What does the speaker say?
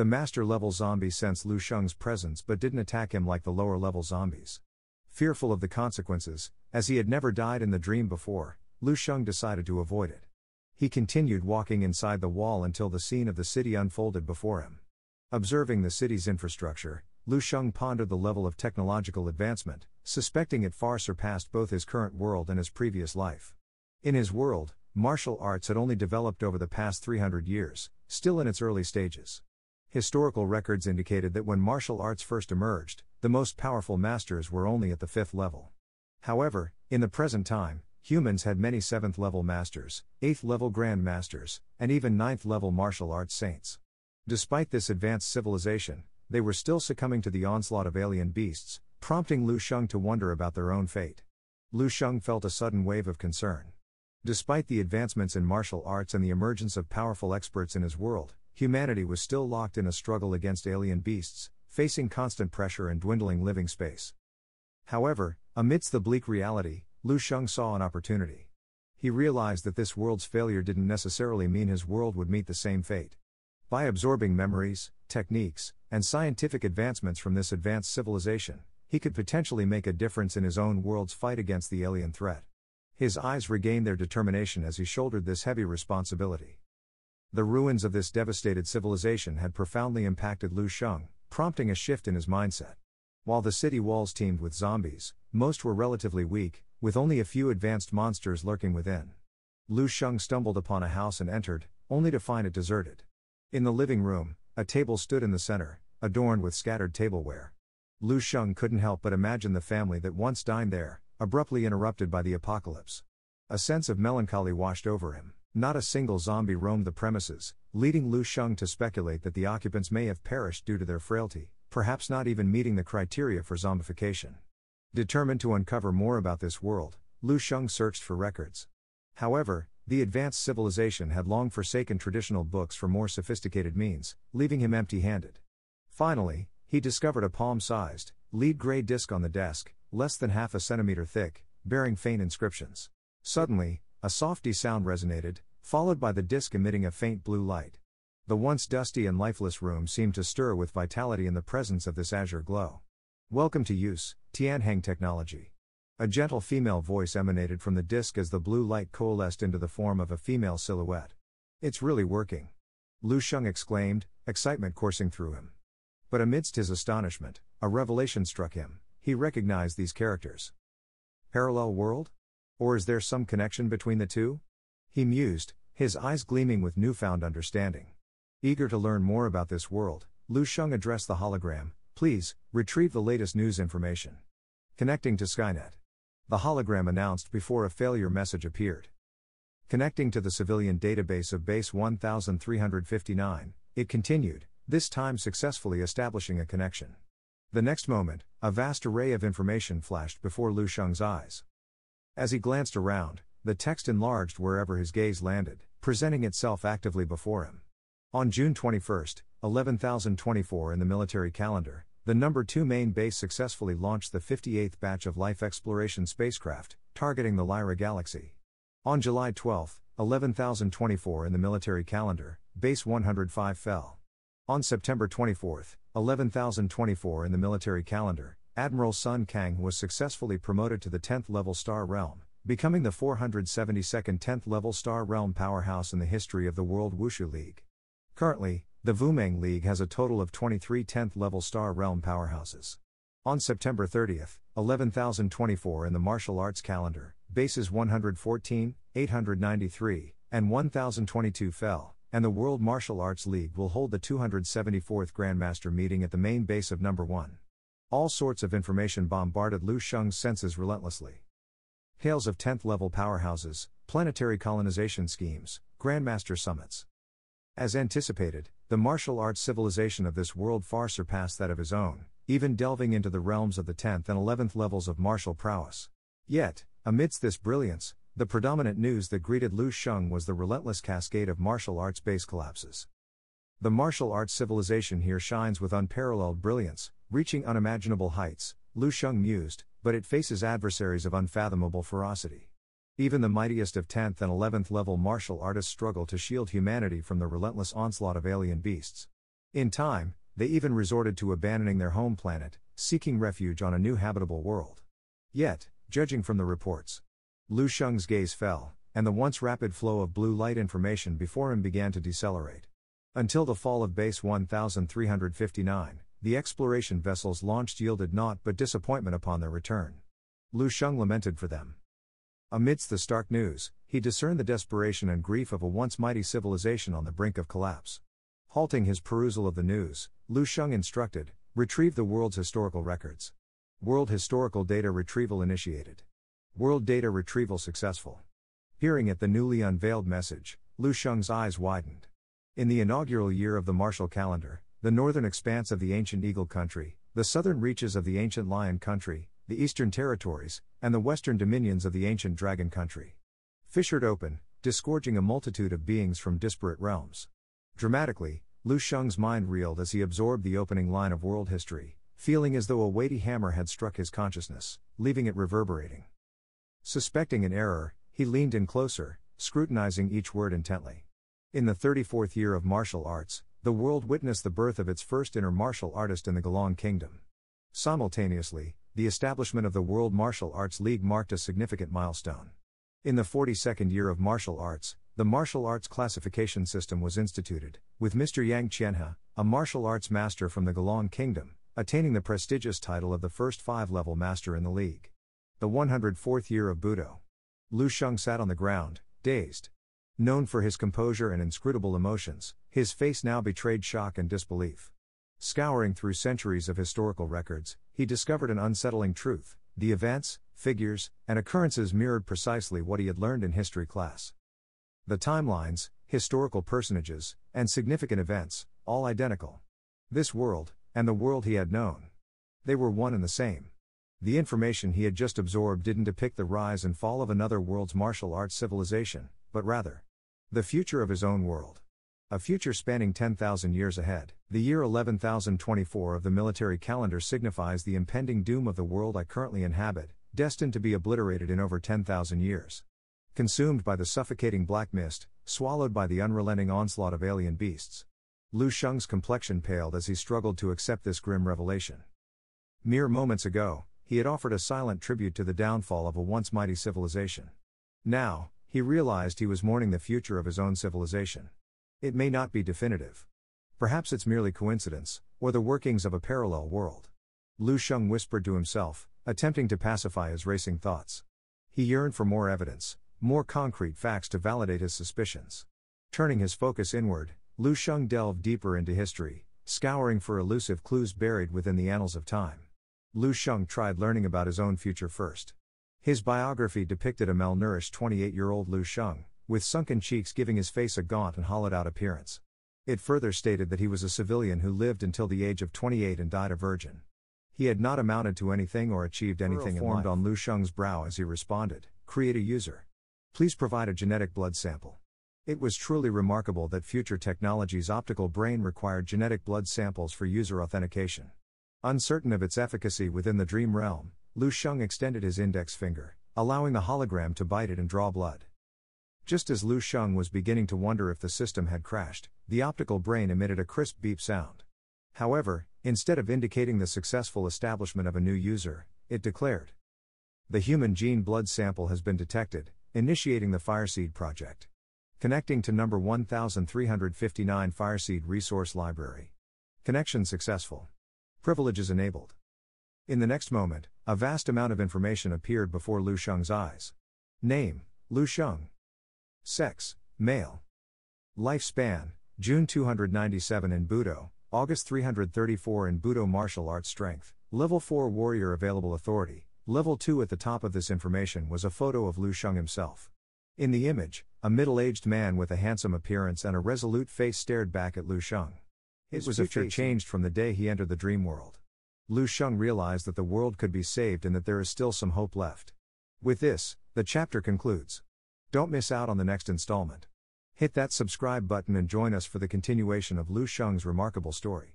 The master level zombie sensed Lu Sheng's presence but didn't attack him like the lower level zombies. Fearful of the consequences, as he had never died in the dream before, Lu Sheng decided to avoid it. He continued walking inside the wall until the scene of the city unfolded before him. Observing the city's infrastructure, Lu Sheng pondered the level of technological advancement, suspecting it far surpassed both his current world and his previous life. In his world, martial arts had only developed over the past 300 years, still in its early stages. Historical records indicated that when martial arts first emerged, the most powerful masters were only at the fifth level. However, in the present time, humans had many seventh level masters, eighth level grand masters, and even ninth level martial arts saints. Despite this advanced civilization, they were still succumbing to the onslaught of alien beasts, prompting Lu Sheng to wonder about their own fate. Lu Sheng felt a sudden wave of concern. Despite the advancements in martial arts and the emergence of powerful experts in his world, humanity was still locked in a struggle against alien beasts, facing constant pressure and dwindling living space. However, amidst the bleak reality, Lu Sheng saw an opportunity. He realized that this world's failure didn't necessarily mean his world would meet the same fate. By absorbing memories, techniques, and scientific advancements from this advanced civilization, he could potentially make a difference in his own world's fight against the alien threat. His eyes regained their determination as he shouldered this heavy responsibility. The ruins of this devastated civilization had profoundly impacted Lu Sheng, prompting a shift in his mindset. While the city walls teemed with zombies, most were relatively weak, with only a few advanced monsters lurking within. Lu Sheng stumbled upon a house and entered, only to find it deserted. In the living room, a table stood in the center, adorned with scattered tableware. Lu Sheng couldn't help but imagine the family that once dined there, abruptly interrupted by the apocalypse. A sense of melancholy washed over him. Not a single zombie roamed the premises, leading Lu Sheng to speculate that the occupants may have perished due to their frailty, perhaps not even meeting the criteria for zombification. Determined to uncover more about this world, Lu Sheng searched for records. However, the advanced civilization had long forsaken traditional books for more sophisticated means, leaving him empty handed. Finally, he discovered a palm sized, lead gray disc on the desk, less than half a centimeter thick, bearing faint inscriptions. Suddenly, a softy sound resonated, followed by the disc emitting a faint blue light. The once dusty and lifeless room seemed to stir with vitality in the presence of this azure glow. Welcome to use, Tianheng technology. A gentle female voice emanated from the disk as the blue light coalesced into the form of a female silhouette. It's really working. Lu Sheng exclaimed, excitement coursing through him. But amidst his astonishment, a revelation struck him he recognized these characters. Parallel world? Or is there some connection between the two? He mused, his eyes gleaming with newfound understanding. Eager to learn more about this world, Lu Sheng addressed the hologram Please, retrieve the latest news information. Connecting to Skynet. The hologram announced before a failure message appeared. Connecting to the civilian database of Base 1359, it continued, this time successfully establishing a connection. The next moment, a vast array of information flashed before Lu Sheng's eyes. As he glanced around, the text enlarged wherever his gaze landed, presenting itself actively before him. On June 21, 11024 in the military calendar, the number 2 main base successfully launched the 58th batch of life exploration spacecraft, targeting the Lyra galaxy. On July 12, 11024 in the military calendar, base 105 fell. On September 24, 11024 in the military calendar, Admiral Sun Kang was successfully promoted to the 10th level star realm, becoming the 472nd 10th level star realm powerhouse in the history of the World Wushu League. Currently, the Wumeng League has a total of 23 10th level star realm powerhouses. On September 30th, 11024 in the martial arts calendar, bases 114, 893, and 1022 fell, and the World Martial Arts League will hold the 274th Grandmaster meeting at the main base of number 1. All sorts of information bombarded Lu Sheng's senses relentlessly. Hails of 10th level powerhouses, planetary colonization schemes, Grandmaster summits. As anticipated, the martial arts civilization of this world far surpassed that of his own, even delving into the realms of the 10th and 11th levels of martial prowess. Yet, amidst this brilliance, the predominant news that greeted Lu Sheng was the relentless cascade of martial arts base collapses. The martial arts civilization here shines with unparalleled brilliance, reaching unimaginable heights, Lu Sheng mused, but it faces adversaries of unfathomable ferocity. Even the mightiest of 10th and 11th level martial artists struggle to shield humanity from the relentless onslaught of alien beasts. In time, they even resorted to abandoning their home planet, seeking refuge on a new habitable world. Yet, judging from the reports, Lu Sheng's gaze fell, and the once rapid flow of blue light information before him began to decelerate. Until the fall of base 1359, the exploration vessels launched yielded naught but disappointment upon their return. Lu Sheng lamented for them. Amidst the stark news, he discerned the desperation and grief of a once mighty civilization on the brink of collapse. Halting his perusal of the news, Lu Sheng instructed, retrieve the world's historical records. World historical data retrieval initiated. World data retrieval successful. Peering at the newly unveiled message, Lu Sheng's eyes widened. In the inaugural year of the Martial calendar, the northern expanse of the ancient Eagle Country, the southern reaches of the ancient Lion Country, the eastern territories, and the western dominions of the ancient Dragon Country. Fissured open, disgorging a multitude of beings from disparate realms. Dramatically, Lu Sheng's mind reeled as he absorbed the opening line of world history, feeling as though a weighty hammer had struck his consciousness, leaving it reverberating. Suspecting an error, he leaned in closer, scrutinizing each word intently. In the 34th year of martial arts, the world witnessed the birth of its first inner martial artist in the Galang Kingdom. Simultaneously, the establishment of the World Martial Arts League marked a significant milestone. In the 42nd year of martial arts, the martial arts classification system was instituted, with Mr. Yang Qianhe, a martial arts master from the Galang Kingdom, attaining the prestigious title of the first five level master in the league. The 104th year of Budo. Lu Sheng sat on the ground, dazed. Known for his composure and inscrutable emotions, his face now betrayed shock and disbelief. Scouring through centuries of historical records, he discovered an unsettling truth the events, figures, and occurrences mirrored precisely what he had learned in history class. The timelines, historical personages, and significant events, all identical. This world, and the world he had known. They were one and the same. The information he had just absorbed didn't depict the rise and fall of another world's martial arts civilization, but rather, the future of his own world. A future spanning 10,000 years ahead, the year 11,024 of the military calendar signifies the impending doom of the world I currently inhabit, destined to be obliterated in over 10,000 years. Consumed by the suffocating black mist, swallowed by the unrelenting onslaught of alien beasts. Lu Sheng's complexion paled as he struggled to accept this grim revelation. Mere moments ago, he had offered a silent tribute to the downfall of a once mighty civilization. Now, he realized he was mourning the future of his own civilization. It may not be definitive. Perhaps it's merely coincidence, or the workings of a parallel world. Lu Sheng whispered to himself, attempting to pacify his racing thoughts. He yearned for more evidence, more concrete facts to validate his suspicions. Turning his focus inward, Lu Sheng delved deeper into history, scouring for elusive clues buried within the annals of time. Lu Sheng tried learning about his own future first. His biography depicted a malnourished 28 year old Lu Sheng, with sunken cheeks giving his face a gaunt and hollowed out appearance. It further stated that he was a civilian who lived until the age of 28 and died a virgin. He had not amounted to anything or achieved anything formed on Lu Sheng's brow as he responded Create a user. Please provide a genetic blood sample. It was truly remarkable that future technology's optical brain required genetic blood samples for user authentication. Uncertain of its efficacy within the dream realm, Lu Sheng extended his index finger, allowing the hologram to bite it and draw blood. Just as Lu Sheng was beginning to wonder if the system had crashed, the optical brain emitted a crisp beep sound. However, instead of indicating the successful establishment of a new user, it declared The human gene blood sample has been detected, initiating the Fireseed project. Connecting to number 1359 Fireseed Resource Library. Connection successful. Privileges enabled. In the next moment, a vast amount of information appeared before Lu Sheng's eyes. Name, Lu Sheng. Sex, male. Lifespan, June 297 in Budo, August 334 in Budo Martial Arts Strength, Level 4 Warrior Available Authority, Level 2 at the top of this information was a photo of Lu Sheng himself. In the image, a middle aged man with a handsome appearance and a resolute face stared back at Lu Sheng. It was a changed from the day he entered the dream world. Lu Sheng realized that the world could be saved and that there is still some hope left. With this, the chapter concludes. Don't miss out on the next installment. Hit that subscribe button and join us for the continuation of Lu Sheng's remarkable story.